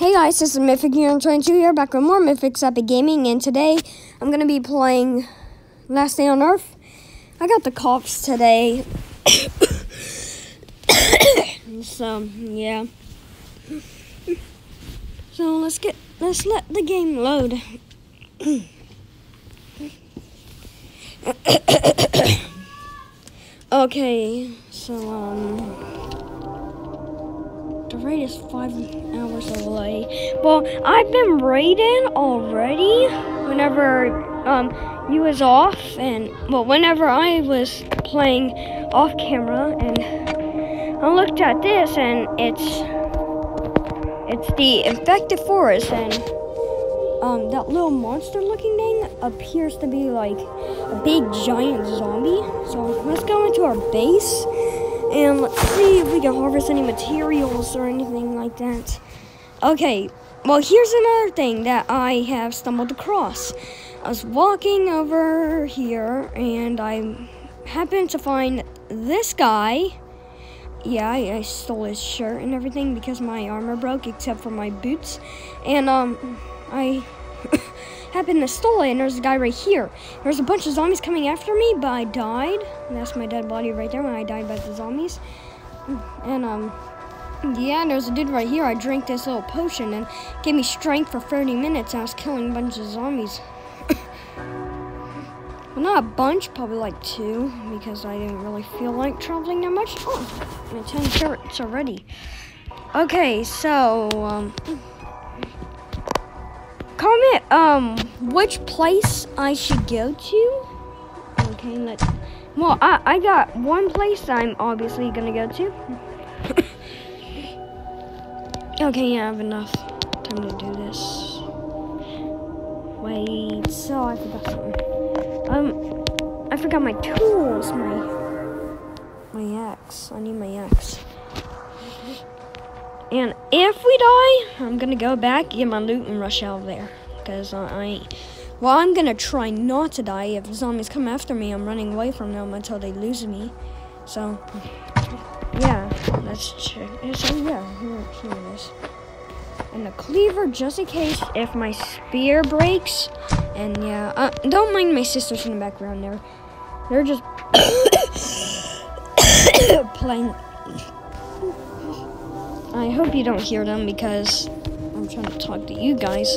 Hey guys, this is Mythic Hero 22 here, back with more Mythics Epic Gaming, and today I'm going to be playing Last Day on Earth. I got the coughs today, so yeah. So let's get, let's let the game load. okay, so um, raid is five hours away. Well, I've been raiding already. Whenever um you was off, and well, whenever I was playing off camera, and I looked at this, and it's it's the infected forest, and um that little monster looking thing appears to be like a big giant zombie. So let's go into our base and let's see if we can harvest any materials or anything like that. Okay, well here's another thing that I have stumbled across. I was walking over here and I happened to find this guy. Yeah, I, I stole his shirt and everything because my armor broke except for my boots. And um I happened steal it and there's a guy right here. There's a bunch of zombies coming after me, but I died. And that's my dead body right there when I died by the zombies. And um yeah, there's a dude right here. I drank this little potion and gave me strength for 30 minutes. I was killing a bunch of zombies. well, not a bunch, probably like two, because I didn't really feel like traveling that much. Oh, my 10 shirts already. Okay, so, um, comment, um, which place I should go to. Okay, let's, well, I, I got one place I'm obviously gonna go to. Okay, yeah, I have enough time to do this. Wait, so I forgot something. Um, I forgot my tools, my, my axe. I need my axe. And if we die, I'm gonna go back, get my loot, and rush out of there. Because I, well, I'm gonna try not to die. If zombies come after me, I'm running away from them until they lose me. So, yeah, let's check. So yeah, here, here it is. And the cleaver just in case if my spear breaks. And yeah, uh, don't mind my sisters in the background there. They're just playing. I hope you don't hear them because I'm trying to talk to you guys.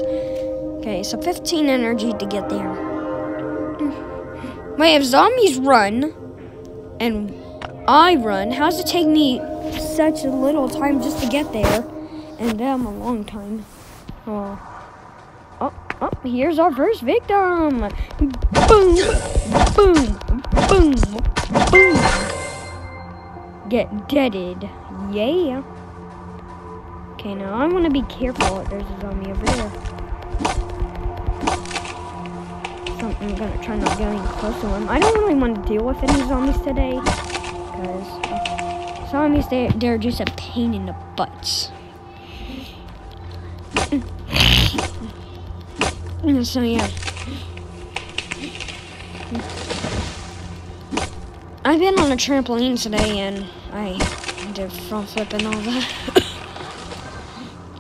Okay, so 15 energy to get there. Wait, if zombies run and I run, how does it take me such a little time just to get there? And them a long time. Oh. Oh, oh, here's our first victim. Boom, boom, boom, boom. Get deaded. Yeah. Okay, now I want to be careful. There's a zombie over there. So I'm gonna try not getting close to him. I don't really want to deal with any zombies today because zombies they they're just a pain in the butts. so yeah. I've been on a trampoline today and I did front flip and all that.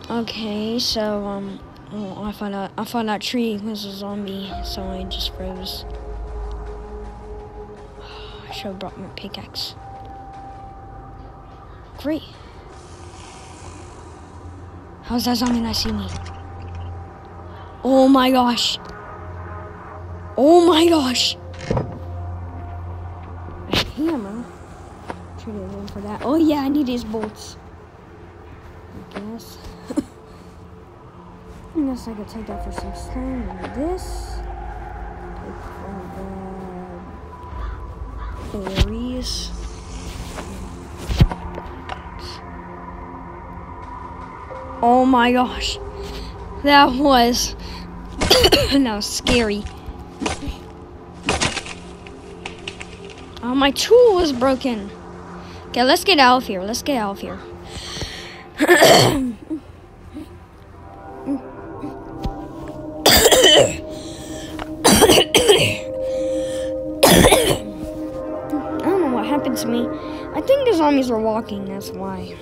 okay, so um oh, I found out I found that tree was a zombie, so I just froze. I should have brought my pickaxe. Great. How's that zombie not see me? Oh my gosh. Oh my gosh. A hammer. Traded in for that. Oh yeah, I need these bolts. I guess. I guess I could take that for some stone and this. Take for the berries. Oh my gosh. That was that was scary. Oh, my tool is broken. Okay, let's get out of here. Let's get out of here. zombies were walking, that's why.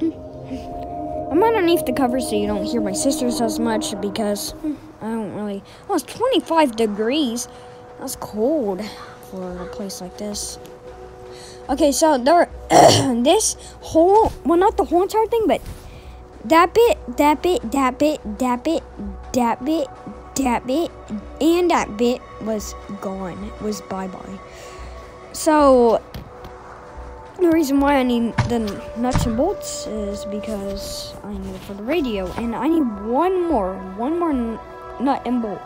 I'm underneath the cover so you don't hear my sisters as much because I don't really. Well, it's 25 degrees. That's cold for a place like this. Okay, so there, this whole, well, not the whole entire thing, but that bit, that bit, that bit, that bit, that bit, that bit, and that bit was gone. Was bye bye. So the reason why I need the nuts and bolts is because I need it for the radio, and I need one more, one more nut and bolt.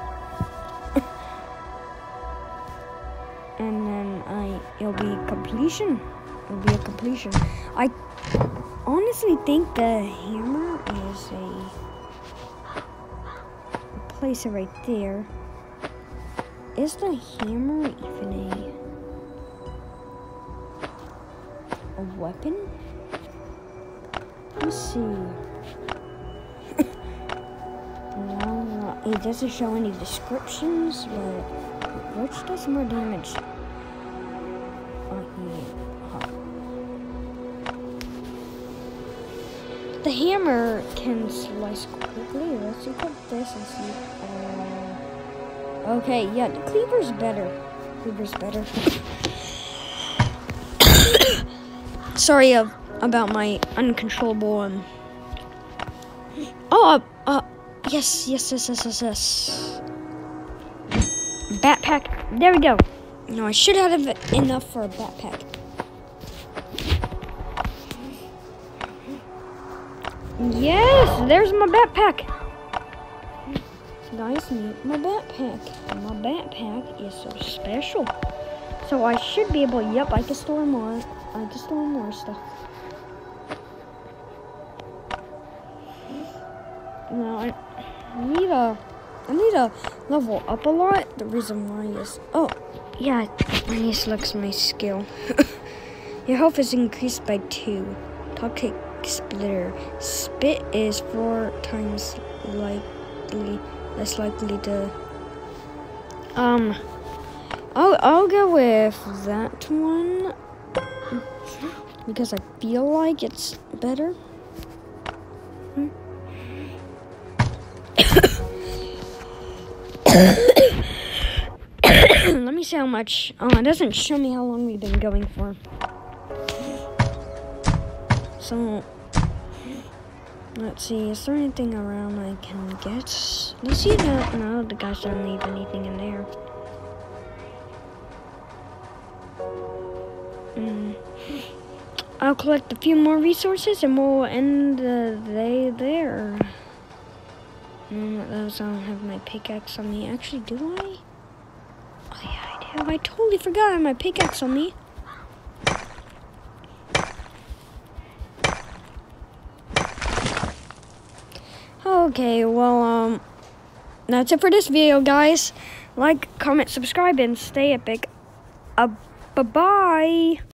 and then I, it'll be completion. It'll be a completion. I honestly think the hammer is a, place it right there. Is the hammer even a weapon? Let's see. no, it doesn't show any descriptions, but which does more damage? The hammer can slice quickly. Let's look at this and see. Uh, okay, yeah, the cleaver's better. Cleaver's better. sorry uh, about my uncontrollable um oh uh, uh yes yes yes yes yes yes. Backpack there we go. No i should have enough for a backpack. Yes there's my backpack. Guys meet my backpack my backpack is so special. So i should be able yep i can store more I just want more stuff. No, I need a, I need to level up a lot. The reason why is, oh, yeah, I need to my skill. Your health is increased by two. Toxic spitter. Spit is four times likely, less likely to, um, I'll, I'll go with that one because I feel like it's better. Let me see how much. Oh, it doesn't show me how long we've been going for. So, let's see. Is there anything around I can get? Let's see that. No, the guys don't leave anything in there. Mm. I'll collect a few more resources and we'll end the day there. Mm, those I don't have my pickaxe on me. Actually, do I? Oh yeah, I do. I totally forgot I have my pickaxe on me. Okay, well, um, that's it for this video, guys. Like, comment, subscribe, and stay epic. Uh, bye-bye.